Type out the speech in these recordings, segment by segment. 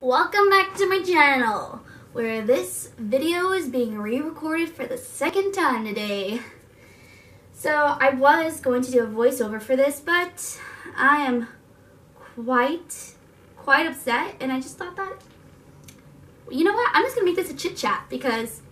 Welcome back to my channel, where this video is being re-recorded for the second time today. So I was going to do a voiceover for this, but I am quite, quite upset, and I just thought that, you know what, I'm just going to make this a chit-chat, because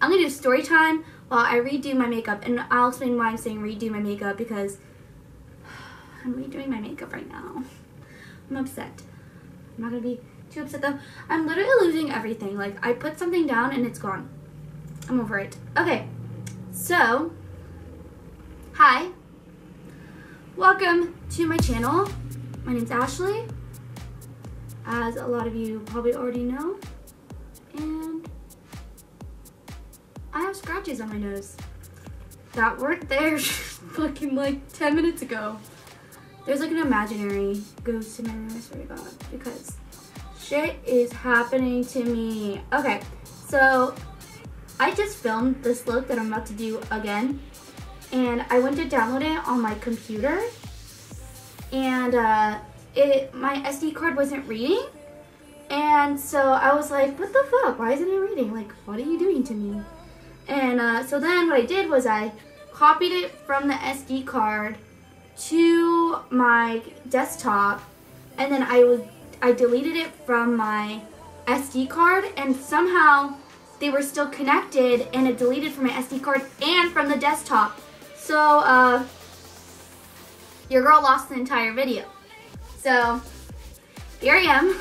I'm going to do story time while I redo my makeup, and I'll explain why I'm saying redo my makeup, because I'm redoing my makeup right now. I'm upset. I'm not gonna be too upset though. I'm literally losing everything. Like I put something down and it's gone. I'm over it. Okay, so hi, welcome to my channel. My name's Ashley, as a lot of you probably already know, and I have scratches on my nose that weren't there fucking like 10 minutes ago. There's like an imaginary ghost in my room, I swear to God, because shit is happening to me. Okay, so I just filmed this look that I'm about to do again, and I went to download it on my computer, and uh, it my SD card wasn't reading, and so I was like, what the fuck? Why isn't it reading? Like, what are you doing to me? And uh, so then what I did was I copied it from the SD card to my desktop and then I was I deleted it from my SD card and somehow they were still connected and it deleted from my SD card and from the desktop. So uh, your girl lost the entire video. So here I am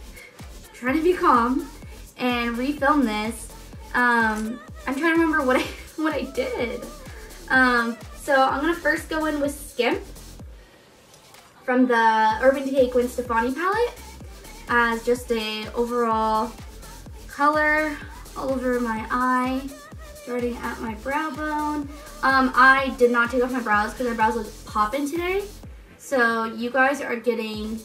trying to be calm and refilm this. Um, I'm trying to remember what I what I did. Um, so I'm gonna first go in with Skimp from the Urban Decay Gwen Stefani palette as just a overall color all over my eye, starting at my brow bone. Um, I did not take off my brows because my brows look popping today. So you guys are getting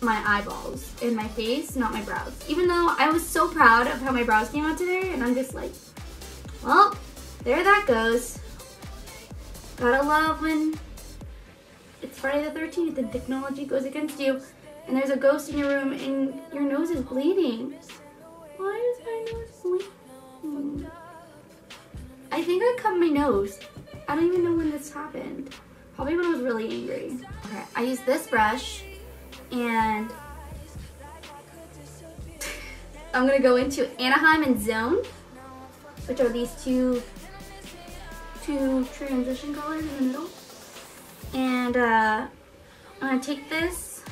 my eyeballs in my face, not my brows. Even though I was so proud of how my brows came out today and I'm just like, well, there that goes. Gotta love when it's Friday the 13th and technology goes against you and there's a ghost in your room and your nose is bleeding. Why is my nose bleeding? I think I cut my nose. I don't even know when this happened. Probably when I was really angry. Okay, I use this brush and I'm gonna go into Anaheim and Zone, which are these two two transition colors in the middle. And uh, I'm gonna take this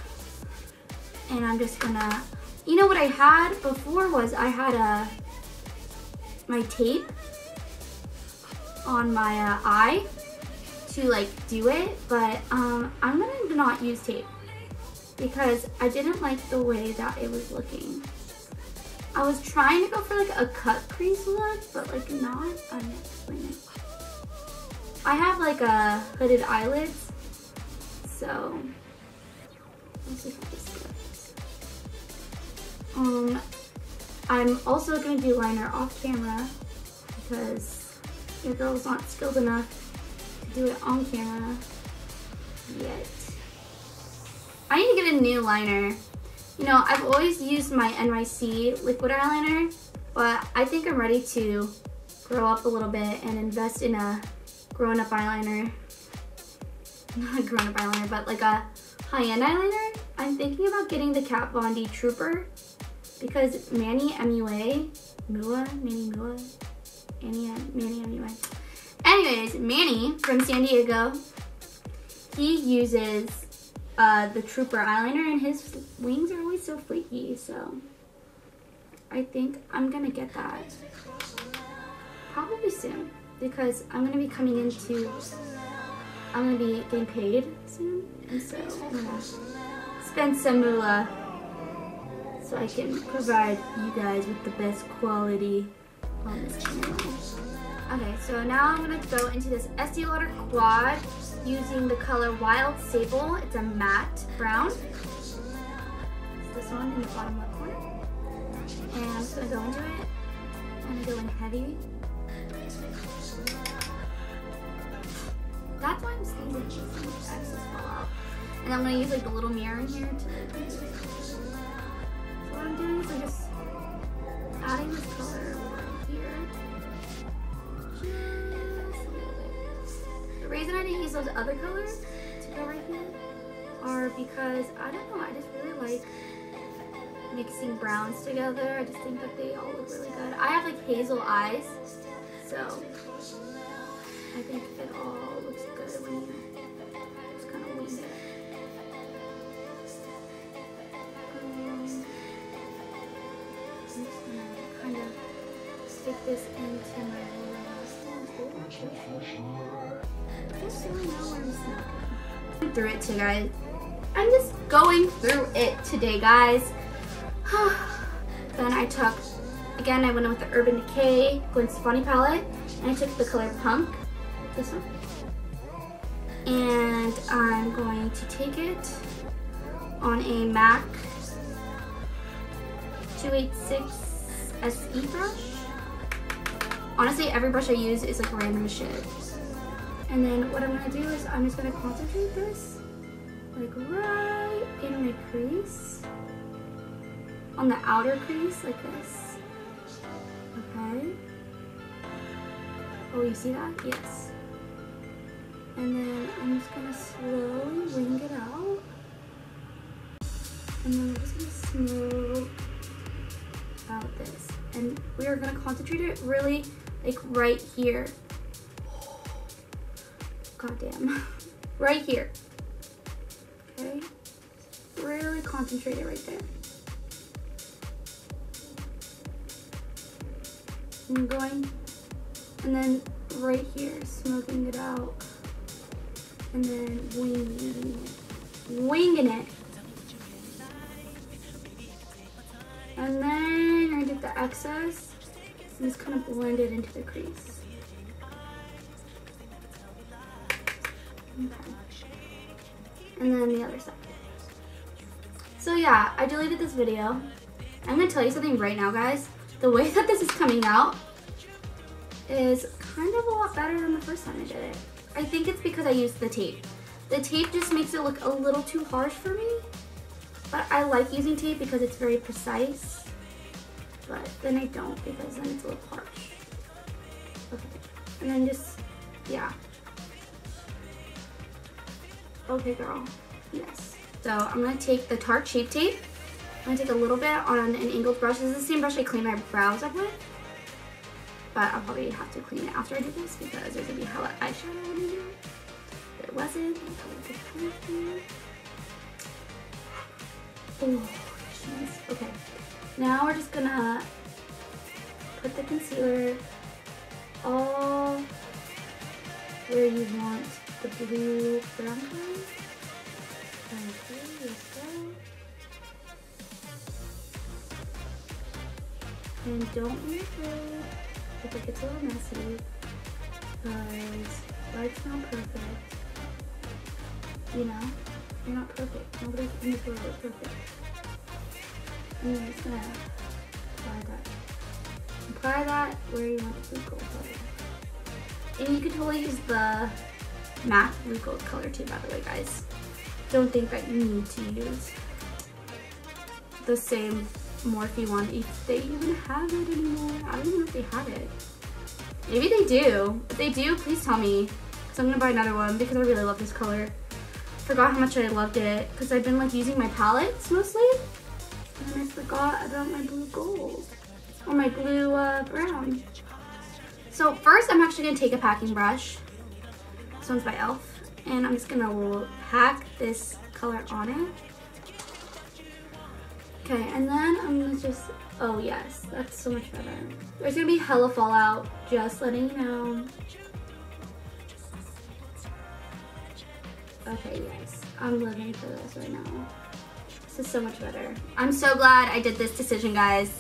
and I'm just gonna, you know what I had before was I had a, my tape on my uh, eye to like do it, but um, I'm gonna not use tape because I didn't like the way that it was looking. I was trying to go for like a cut crease look, but like not. I'm gonna explain it. I have like a hooded eyelids, so let's see how this. Um, I'm also to do liner off camera because your girl's not skilled enough to do it on camera yet. I need to get a new liner. You know, I've always used my NYC liquid eyeliner, but I think I'm ready to grow up a little bit and invest in a grown up eyeliner. Not a grown up eyeliner, but like a high-end eyeliner. I'm thinking about getting the Kat Von D Trooper because Manny MUA, Mua, Manny Mua, Manny, Manny MUA. Anyways, Manny from San Diego, he uses uh, the Trooper eyeliner and his wings are always so flaky, so I think I'm gonna get that probably soon because I'm gonna be coming into, I'm gonna be getting paid soon, and so I'm gonna spend some moolah so I can provide you guys with the best quality on this channel. Okay, so now I'm gonna go into this Estee Lauder Quad using the color Wild Sable. It's a matte brown. It's this one in the bottom left corner. And I'm just gonna go into it. I'm gonna go in heavy. That's why I'm sneezing. And I'm gonna use like the little mirror in here to. So what I'm doing is I'm just adding this color here. The reason I didn't use those other colors to go right here are because I don't know. I just really like mixing browns together. I just think that they all look really good. I have like hazel eyes, so I think it all looks good when you just kind of wing it. Um, I'm just gonna kind of stick this into my just really know where I'm snapping. Through it too, guys. I'm just going through it today, guys. then I took, again, I went in with the Urban Decay Gwen Stefani palette, and I took the color Punk, this one. And I'm going to take it on a MAC 286 SE brush. Honestly, every brush I use is like random shit. And then what I'm gonna do is I'm just gonna concentrate this like right in my crease on the outer crease like this. Okay. Oh, you see that? Yes. And then I'm just gonna slowly wing it out. And then we're just gonna smooth out this. And we are gonna concentrate it really like right here. God damn. right here. Okay? Really concentrate it right there. I'm going, and then right here, smoking it out, and then winging it, winging it. And then I get the excess and just kind of blend it into the crease. Okay. And then the other side. So yeah, I deleted this video. I'm gonna tell you something right now, guys the way that this is coming out is kind of a lot better than the first time I did it. I think it's because I used the tape. The tape just makes it look a little too harsh for me, but I like using tape because it's very precise, but then I don't because then it's a little harsh. Okay, and then just, yeah. Okay, girl, yes. So I'm gonna take the Tarte Shape Tape I'm gonna take a little bit on an angled brush. This is the same brush I clean my brows up with. But I'll probably have to clean it after I do this because there's gonna be hella eyeshadow do it. There wasn't. Oh, jeez. Okay. Now we're just gonna put the concealer all where you want the blue brown color. Okay, And don't be afraid if it gets a little messy, because life's not perfect. You know? You're not perfect. Nobody in this world is perfect. And you're just gonna apply that. Apply that where you want the blue gold color. And you can totally use the matte blue gold color too, by the way, guys. Don't think that you need to use the same Morphe one if they even have it anymore. I don't even know if they have it. Maybe they do. If they do, please tell me. Because I'm to buy another one because I really love this color. Forgot how much I loved it because I've been like using my palettes mostly. And I forgot about my blue gold. Or my blue uh, brown. So first I'm actually to take a packing brush. This one's by e.l.f. And I'm just to pack this color on it. Okay, and then I'm gonna just, oh yes, that's so much better. There's gonna be hella fallout, just letting you know. Okay, yes, I'm living for this right now. This is so much better. I'm so glad I did this decision, guys.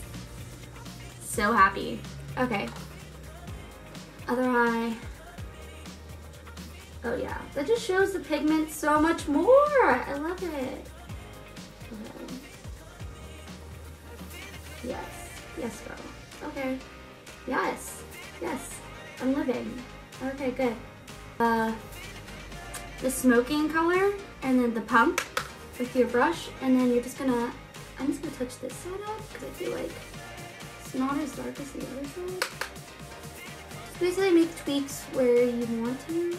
So happy. Okay. Other eye. Oh yeah, that just shows the pigment so much more. I love it. Yes, girl. Okay. Yes. Yes. I'm living. Okay, good. Uh, the smoking color and then the pump with your brush, and then you're just gonna, I'm just gonna touch this side up because I feel like it's not as dark as the other side. Basically make tweaks where you want to.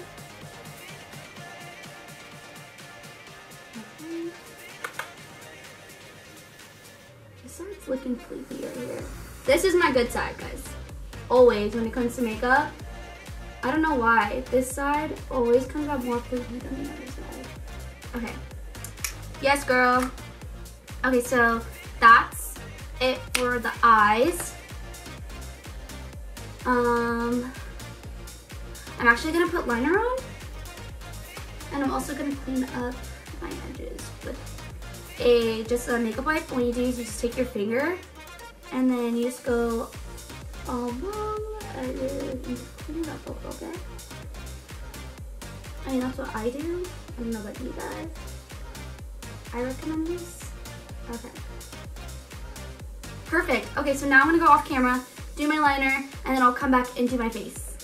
Looking sleepy right here. This is my good side, guys. Always, when it comes to makeup. I don't know why. This side always comes out more poofy than the other side. Okay. Yes, girl. Okay, so that's it for the eyes. Um, I'm actually gonna put liner on. And I'm also gonna clean up a just a makeup wipe. What you do is you just take your finger and then you just go along edges and clean it up a little bit. I mean, that's what I do. I don't know about you guys. I recommend this. Okay. Perfect. Okay, so now I'm gonna go off camera, do my liner, and then I'll come back into my face.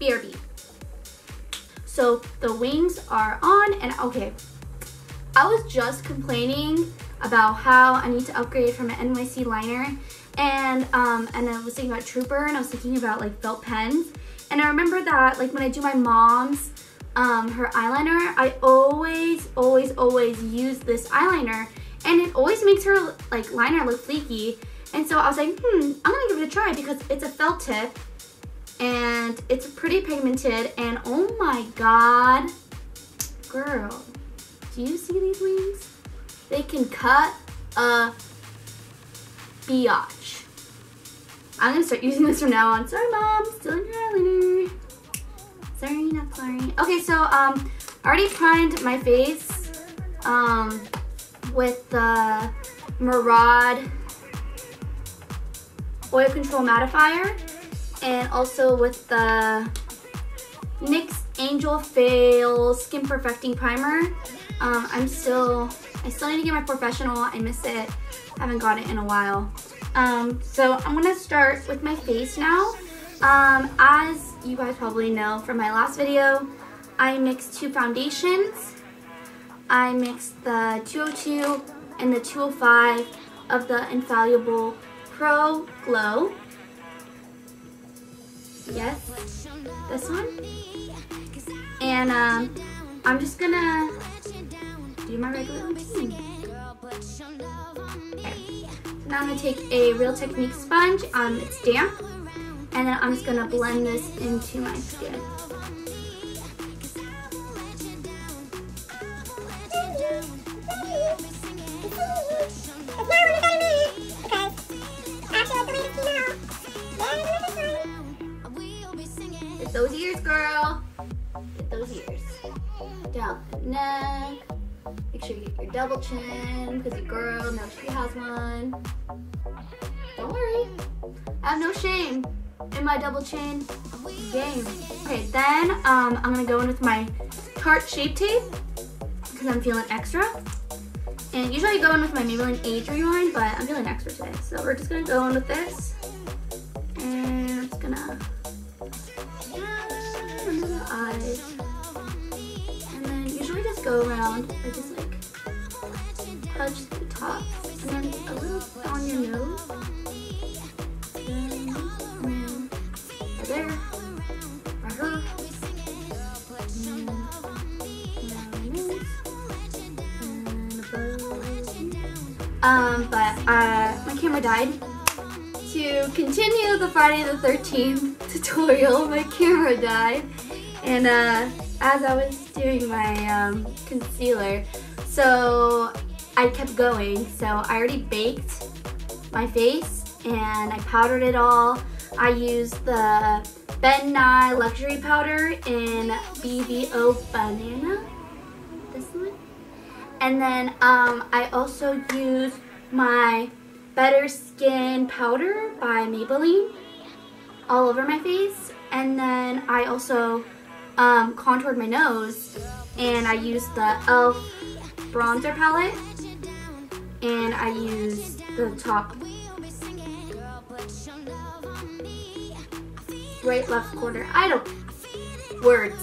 BRB. So the wings are on, and okay. I was just complaining about how I need to upgrade from an NYC liner, and um, and I was thinking about Trooper, and I was thinking about like felt pens, and I remember that like when I do my mom's um, her eyeliner, I always, always, always use this eyeliner and it always makes her like liner look fleeky. And so I was like, hmm, I'm gonna give it a try because it's a felt tip and it's pretty pigmented and oh my God, girl, do you see these wings? They can cut a biatch. I'm gonna start using this from now on. Sorry mom, still in your eyeliner. Sorry, not sorry. Okay, so um, I already primed my face um, with the Murad Oil Control Mattifier and also with the NYX Angel Veil Skin Perfecting Primer. Um, I'm still, I still need to get my professional. I miss it. I haven't got it in a while. Um, so I'm gonna start with my face now. Um, as you guys probably know from my last video, I mixed two foundations. I mixed the 202 and the 205 of the Infallible Pro Glow. Yes, this one. And um, I'm just gonna do my regular routine. Now I'm gonna take a Real Technique sponge. Um, it's damp. And then I'm just gonna blend this into my skin. Get those ears, girl. Get those ears. Down the neck. Make sure you get your double chin, because your girl knows she has one. Don't worry. I have no shame in my double chin game. Okay, then um, I'm gonna go in with my Tarte Shape Tape because I'm feeling extra. And usually I go in with my Maybelline Age Rewind, but I'm feeling extra today. So we're just gonna go in with this. And just gonna under the eyes. Go around I just like touch the top. And then a little on your nose. right here, um, but uh, my camera died. To continue the Friday the 13th tutorial, my camera died. And uh, as I was doing my um, concealer, so I kept going. So I already baked my face and I powdered it all. I used the Ben Nye Luxury Powder in BVO Banana, this one. And then um, I also used my Better Skin Powder by Maybelline all over my face. And then I also um, contoured my nose and I used the e.l.f. bronzer palette and I used the top right, left corner. I don't, words.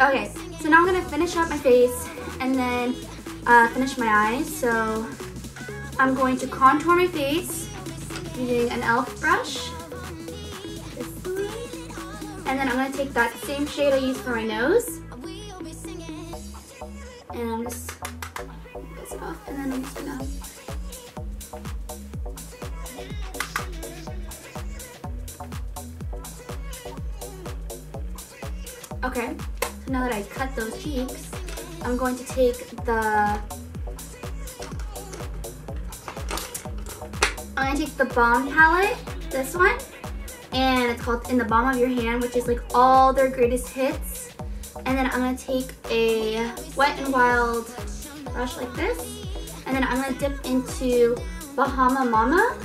Okay, So now I'm gonna finish up my face and then uh, finish my eyes. So I'm going to contour my face using an e.l.f. brush. And then I'm gonna take that same shade I used for my nose. And I'm just this off and then I'm just gonna Okay, so now that I cut those cheeks, I'm going to take the I'm gonna take the Balm palette, this one, and it's called In the Balm of Your Hand, which is like all their greatest hits. And then I'm gonna take a Wet n Wild brush like this, and then I'm gonna dip into Bahama Mama,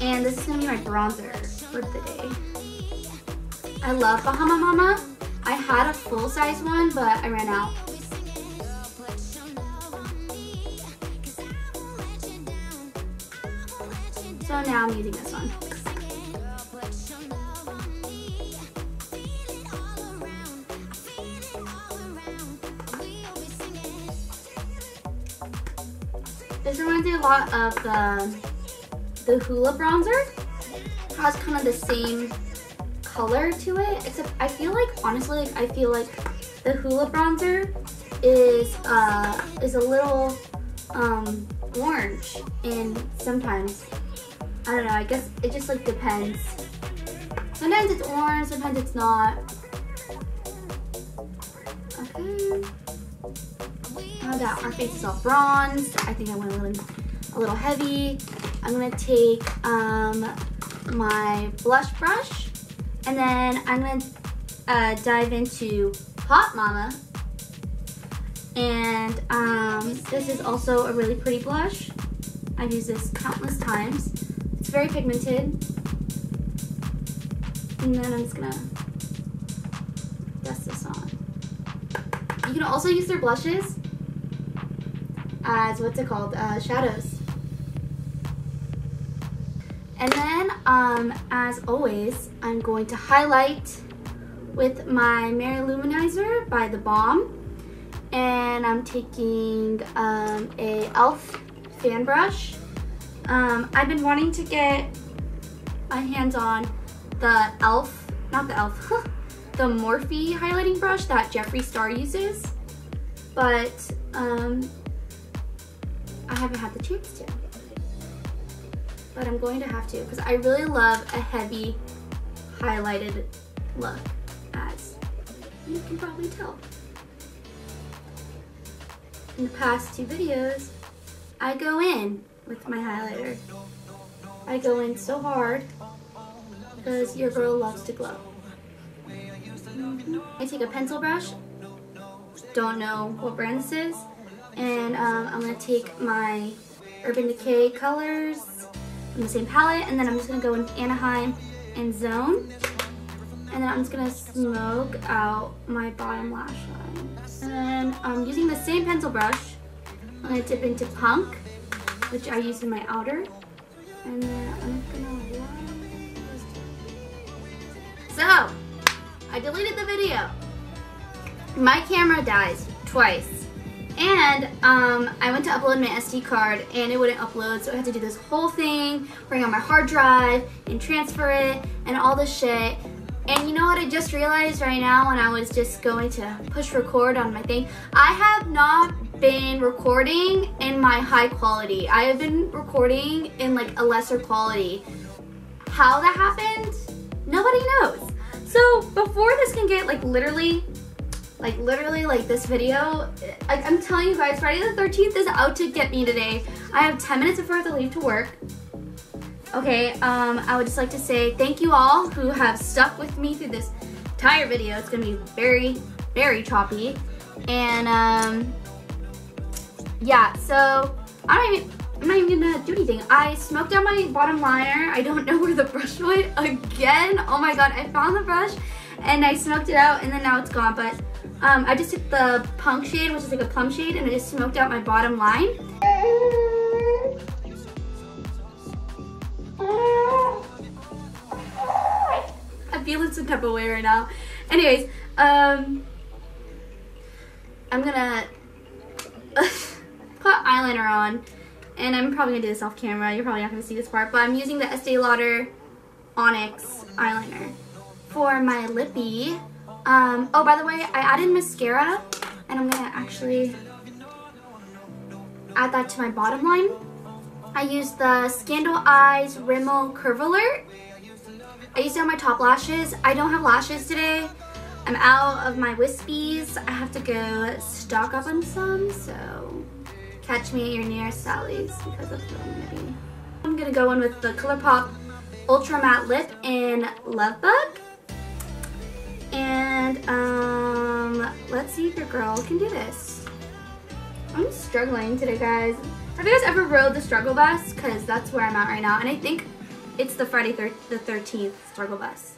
and this is gonna be my bronzer for the day. I love Bahama Mama. I had a full-size one, but I ran out. So now I'm using this one. A lot of the, the Hoola bronzer. Has kind of the same color to it, except I feel like, honestly, like, I feel like the Hoola bronzer is, uh, is a little um, orange and sometimes, I don't know, I guess it just like depends. Sometimes it's orange, sometimes it's not. Okay. Now that our face is all bronzed, I think I went a little, a little heavy. I'm gonna take um, my blush brush and then I'm gonna uh, dive into Hot Mama. And um, this is also a really pretty blush. I've used this countless times. It's very pigmented. And then I'm just gonna dust this on. You can also use their blushes as, what's it called, uh, shadows. And then, um, as always, I'm going to highlight with my Mary-Lou Manizer by The Balm. And I'm taking um, a e.l.f. fan brush. Um, I've been wanting to get my hands on the e.l.f., not the e.l.f., the Morphe highlighting brush that Jeffree Star uses. But um, I haven't had the chance to but I'm going to have to because I really love a heavy highlighted look as you can probably tell. In the past two videos, I go in with my highlighter. I go in so hard because your girl loves to glow. I take a pencil brush, don't know what brand this is, and um, I'm going to take my Urban Decay colors from the same palette. And then I'm just gonna go in Anaheim and Zone. And then I'm just gonna smoke out my bottom lash line. And then I'm using the same pencil brush. I'm gonna dip into Punk, which I use in my outer. And then I'm gonna So, I deleted the video. My camera dies twice. And um, I went to upload my SD card and it wouldn't upload, so I had to do this whole thing, bring out my hard drive and transfer it and all this shit. And you know what I just realized right now when I was just going to push record on my thing? I have not been recording in my high quality. I have been recording in like a lesser quality. How that happened? Nobody knows. So before this can get like literally like literally like this video, like I'm telling you guys, Friday the 13th is out to get me today. I have 10 minutes before I have to leave to work. Okay, um, I would just like to say thank you all who have stuck with me through this entire video. It's gonna be very, very choppy. And um, yeah, so I don't even, I'm not even gonna do anything. I smoked out my bottom liner. I don't know where the brush went again. Oh my God, I found the brush and I smoked it out and then now it's gone. But um, I just took the Punk shade, which is like a plum shade, and I just smoked out my bottom line. Feeling some type of way right now. Anyways, um, I'm gonna put eyeliner on. And I'm probably gonna do this off camera. You're probably not gonna see this part, but I'm using the Estee Lauder Onyx eyeliner for my lippy. Um, oh, by the way, I added mascara, and I'm gonna actually add that to my bottom line. I used the Scandal Eyes Rimmel Curve Alert. I used it on my top lashes. I don't have lashes today. I'm out of my wispies. I have to go stock up on some, so catch me at your nearest Sally's because that's what I'm gonna. I'm gonna go in with the ColourPop Ultra Matte Lip in Lovebug. And um, let's see if your girl can do this. I'm struggling today, guys. Have you guys ever rode the struggle bus? Because that's where I'm at right now. And I think it's the Friday thir the 13th struggle bus.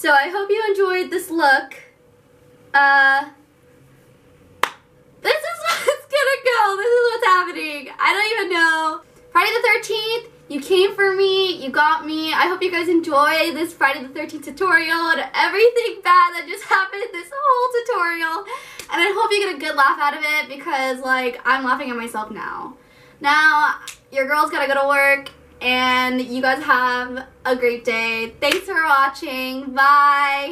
So I hope you enjoyed this look. Uh, this is what's gonna go. This is what's happening. I don't even know. Friday the 13th, you came for me, you got me. I hope you guys enjoy this Friday the 13th tutorial and everything bad that just happened this whole tutorial. And I hope you get a good laugh out of it because like I'm laughing at myself now. Now, your girl's gotta go to work and you guys have a great day. Thanks for watching. Bye.